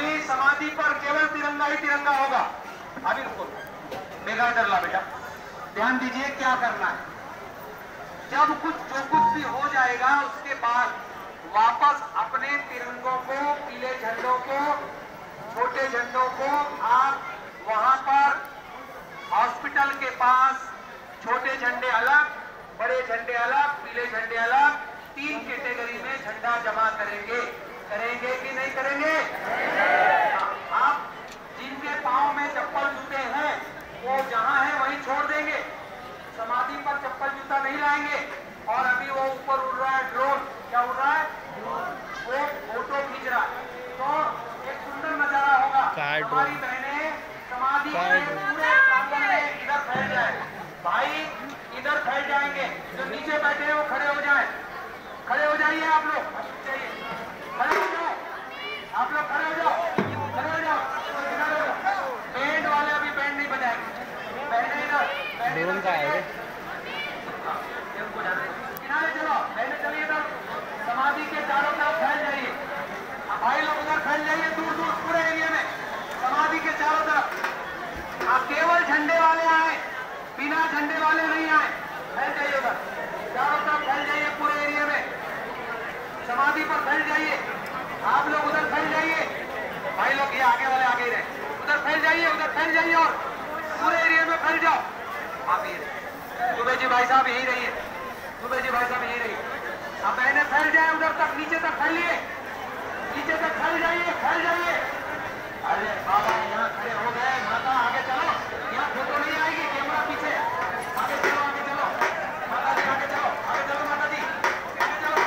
अभी समाधि पर केवल तिरंगा ही तिरंगा होगा। अभी रुको बेगा डर ला बेटा। ध्यान दीजिए क्या करना है। जब कुछ जो कुछ भी हो जाएगा, उसके बाद वापस अपने तिरंगों को, पीले झंडों को, छोटे झंडों को आप वहाँ पर हॉस्पिटल के पास, छोटे झंडे अलग, बड़े झंडे अलग, पीले झंडे अलग, तीन कैटेगरी में झंडा जमा करेंगे। करेंगे कि नहीं करेंगे हाँ, आप जिनके पाँव में चप्पल जूते हैं वो जहाँ है वहीं छोड़ देंगे। समाधि पर चप्पल जूता नहीं लाएँगे। और अभी वो ऊपर उड़ रहा है ड्रोन क्या उड़ रहा है? वो फ़ोटो खींच रहा है। तो एक सुंदर नज़ारा होगा। हमारी बहने समाधि? पूरे इधर फैल जाए। भाई इधर फैल जाएँगे। जो नीचे बैठे हैं वो खड़े हो जाए खड़े हो जाइए आप लोग चाहिए खड़े हो जाओ आप लोग खड़े हो जाओ खड़े हो जाओ किनारे हो जाओ। बैंड वाले अभी बैंड नहीं बजाएँगे बैंड इधर बैंड इधर ड्रोन का है चलिए। हाँ, ये उनको जाने दो। किनारे चलो बैंड चलिए इधर समाधि के चारों तरफ़ फैल जाइए अब भाई लोग उधर फैल जाइए दूर दूर पूरे एरिया में समाधि के चारों तरफ़ आप केवल झंडे वाले आए बिना झंडे वाले नहीं आए फैल जाइए उधर चारों तरफ़ फैल जाइए पूरे एरिया में समाधि पर फैल जाइए। आप लोग उधर फैल जाइए। भाई लोग, ये आगे वाले आगे रहे। उधर फैल जाइए, उधर फैल जाइए और पूरे एरिया में फैल जाओ। आप ये। दुबे जी भाई साहब यही रहिए। दुबे जी भाई साहब यही रहिए। अब बहने फैल जाए, उधर तक, नीचे तक फैलिए नीचे तक फैल जाइए फैल जाइए। अरे बाबा, यहाँ खड़े हो गए माता आगे चलो यहाँ फ़ोटो नहीं आएगी कैमरा पीछे आगे चलो आगे चलो माता जी आगे चलो आगे चलो माता जी आगे चलो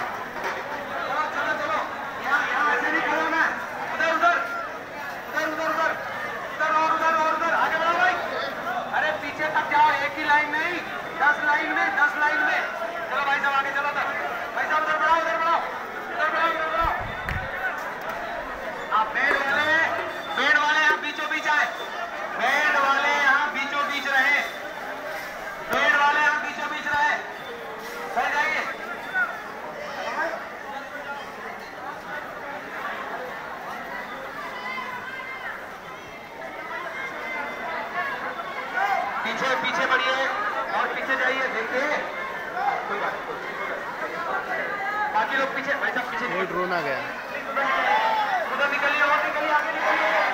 चलो चलो चलो यहाँ यहाँ ऐसे नहीं खड़े होना है उधर उधर उधर उधर उधर उधर और उधर और उधर आगे बढ़ो भाई अरे पीछे तक जाओ एक ही लाइन नहीं दस लाइन में दस लाइन में चलो भाई साहब आगे चलो उधर भाई साहब उधर बढ़ाओ उधर बढ़ाओ उधर बढ़ाओ उधर बढ़ाओ आप बेड वाले बेड वाले यहाँ बीचों बीच आए बेड वाले यहाँ बीचों बीच रहे बेड वाले यहाँ बीचों बीच रहे सही जाइए पीछे पीछे बढ़िए और पीछे जाइए देखिए। बाकी लोग पीछे भाई साहब पीछे। ड्रोन आ गया। उधर निकलिए और निकलिए आगे निकलिए।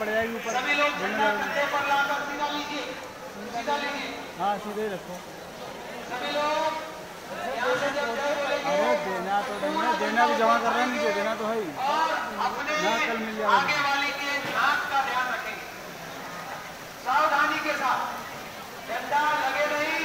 पड़ जाएगी ऊपर। सभी लोग झंडा पर लाकर सीधा सीधा लीजिए। हाँ सीधे रखो। अरे देना तो है देना भी जमा कर रहे हैं मुझे देना तो है ही। यहाँ कल मिल जाएगा। सावधानी के साथ। लगे नहीं।